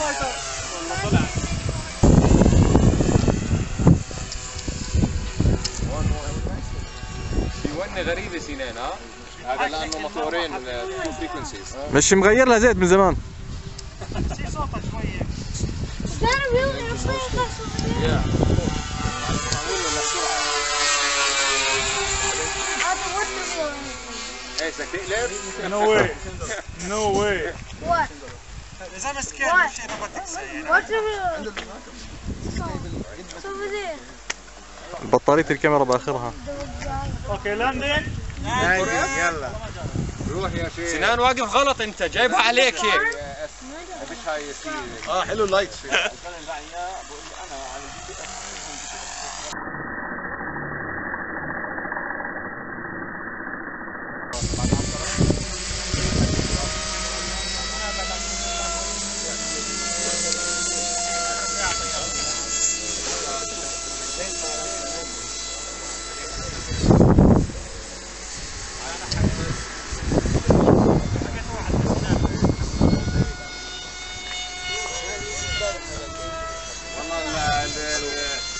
والله طلع في ونه غريبه سنان ها؟ هذا لأنه موتورين two frequencies مش مغير لها زيت من زمان. صوتها شوية؟ نو واي نو واي What? مسكين بدك there? بطارية الكاميرا باخرها أوكي لاندنج يلا روح يا شيخ سنان واقف غلط أنت جايبها عليك هيك. هاي آه حلو اللايت. والله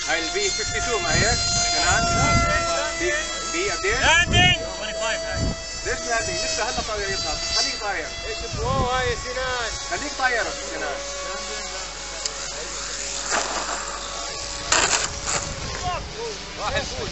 هاي البي 52 ما هيك؟ سنان بي بي قديش؟ لاندنج 25 هاي ليش لاندنج؟ لسه هلا طاير يظهر خليك طاير. إيش اسمه هاي سنان. خليك طاير سنان. راح الفوز